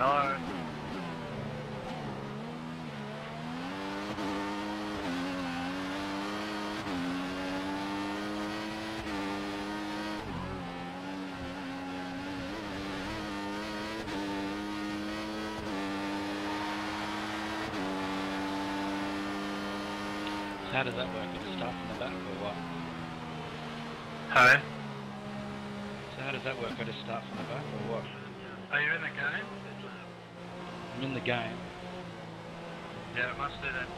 Hello. How does that work? It start from the back or what? Hey. So how does that work? I just start from the back or what? Are you in the game? In the game. Yeah, it must do that.